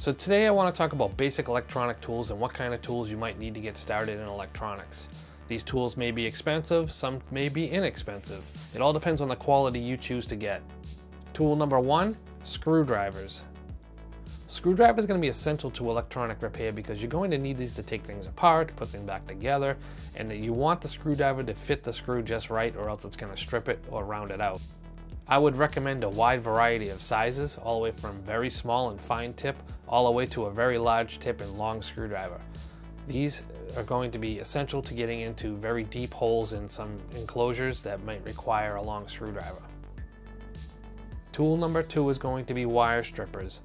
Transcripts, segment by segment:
So today I want to talk about basic electronic tools and what kind of tools you might need to get started in electronics. These tools may be expensive, some may be inexpensive. It all depends on the quality you choose to get. Tool number one, screwdrivers. Screwdriver is going to be essential to electronic repair because you're going to need these to take things apart, put them back together, and you want the screwdriver to fit the screw just right or else it's going to strip it or round it out. I would recommend a wide variety of sizes, all the way from very small and fine tip, all the way to a very large tip and long screwdriver. These are going to be essential to getting into very deep holes in some enclosures that might require a long screwdriver. Tool number two is going to be wire strippers.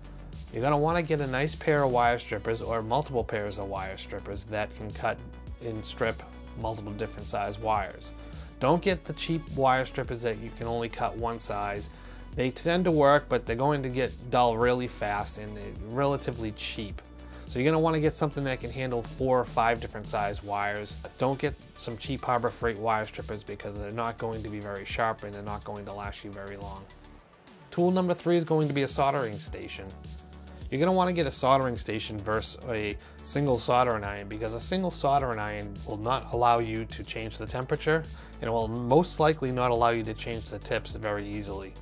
You're going to want to get a nice pair of wire strippers or multiple pairs of wire strippers that can cut and strip multiple different size wires. Don't get the cheap wire strippers that you can only cut one size. They tend to work, but they're going to get dull really fast and they're relatively cheap. So you're gonna wanna get something that can handle four or five different size wires. Don't get some cheap Harbor Freight wire strippers because they're not going to be very sharp and they're not going to last you very long. Tool number three is going to be a soldering station. You're going to want to get a soldering station versus a single soldering iron because a single soldering iron will not allow you to change the temperature and will most likely not allow you to change the tips very easily.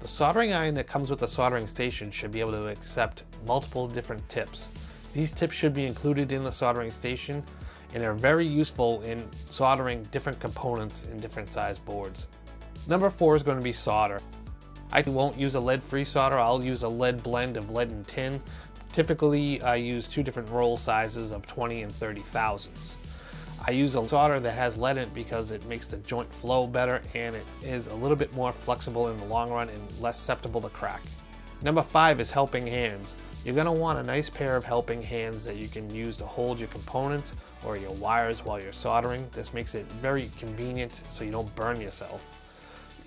The soldering iron that comes with the soldering station should be able to accept multiple different tips. These tips should be included in the soldering station and are very useful in soldering different components in different size boards. Number four is going to be solder. I won't use a lead-free solder, I'll use a lead blend of lead and tin. Typically, I use two different roll sizes of 20 and 30 thousandths. I use a solder that has lead in it because it makes the joint flow better and it is a little bit more flexible in the long run and less susceptible to crack. Number five is helping hands. You're gonna want a nice pair of helping hands that you can use to hold your components or your wires while you're soldering. This makes it very convenient so you don't burn yourself.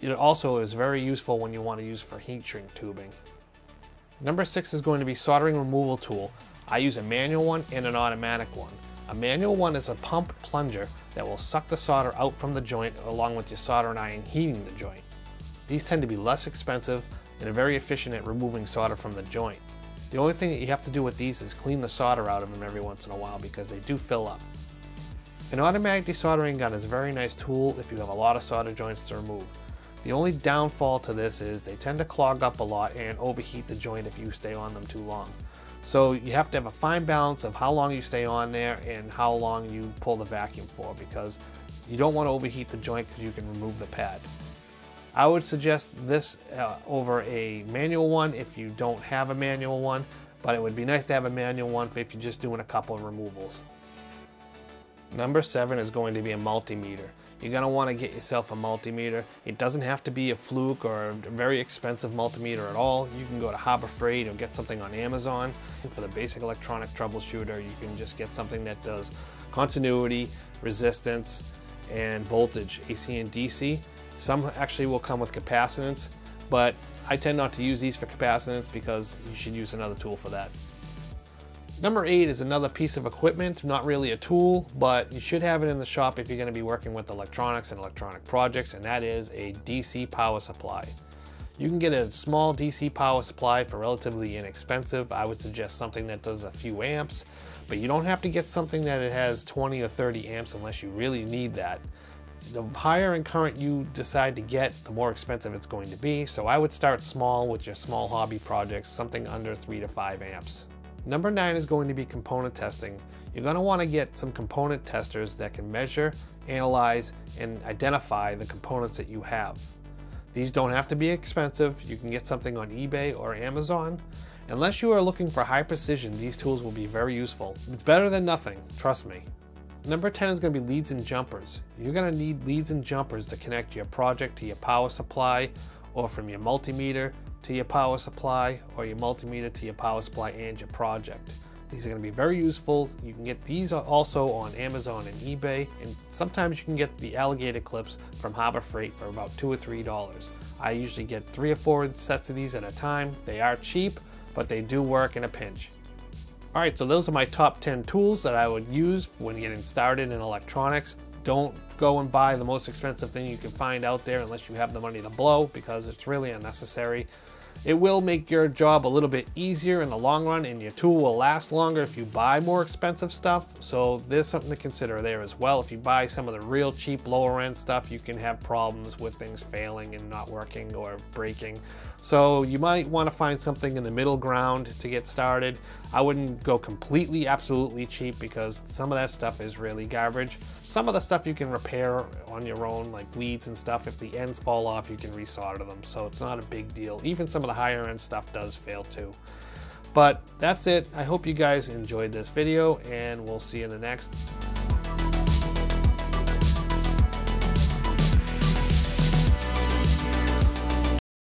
It also is very useful when you want to use for heat shrink tubing. Number six is going to be soldering removal tool. I use a manual one and an automatic one. A manual one is a pump plunger that will suck the solder out from the joint along with your soldering iron heating the joint. These tend to be less expensive and are very efficient at removing solder from the joint. The only thing that you have to do with these is clean the solder out of them every once in a while because they do fill up. An automatic desoldering gun is a very nice tool if you have a lot of solder joints to remove. The only downfall to this is they tend to clog up a lot and overheat the joint if you stay on them too long. So you have to have a fine balance of how long you stay on there and how long you pull the vacuum for because you don't want to overheat the joint because you can remove the pad. I would suggest this uh, over a manual one if you don't have a manual one, but it would be nice to have a manual one if you're just doing a couple of removals. Number seven is going to be a multimeter. You're going to want to get yourself a multimeter. It doesn't have to be a Fluke or a very expensive multimeter at all. You can go to Harbor Freight or get something on Amazon. For the basic electronic troubleshooter, you can just get something that does continuity, resistance, and voltage, AC and DC. Some actually will come with capacitance, but I tend not to use these for capacitance because you should use another tool for that. Number eight is another piece of equipment, not really a tool, but you should have it in the shop if you're gonna be working with electronics and electronic projects, and that is a DC power supply. You can get a small DC power supply for relatively inexpensive. I would suggest something that does a few amps, but you don't have to get something that it has 20 or 30 amps unless you really need that. The higher in current you decide to get, the more expensive it's going to be. So I would start small with your small hobby projects, something under three to five amps. Number nine is going to be component testing. You're going to want to get some component testers that can measure, analyze, and identify the components that you have. These don't have to be expensive. You can get something on eBay or Amazon. Unless you are looking for high precision, these tools will be very useful. It's better than nothing, trust me. Number 10 is going to be leads and jumpers. You're going to need leads and jumpers to connect your project to your power supply or from your multimeter to your power supply or your multimeter to your power supply and your project. These are going to be very useful. You can get these also on Amazon and eBay, and sometimes you can get the alligator clips from Harbor Freight for about two or three dollars. I usually get three or four sets of these at a time. They are cheap, but they do work in a pinch. All right, so those are my top 10 tools that I would use when getting started in electronics. Don't go and buy the most expensive thing you can find out there unless you have the money to blow because it's really unnecessary. It will make your job a little bit easier in the long run and your tool will last longer if you buy more expensive stuff. So there's something to consider there as well. If you buy some of the real cheap lower end stuff, you can have problems with things failing and not working or breaking. So you might want to find something in the middle ground to get started. I wouldn't go completely absolutely cheap because some of that stuff is really garbage. Some of the stuff you can repair on your own, like leads and stuff. If the ends fall off, you can resolder them. So it's not a big deal. Even some of the higher end stuff does fail too. But that's it. I hope you guys enjoyed this video and we'll see you in the next.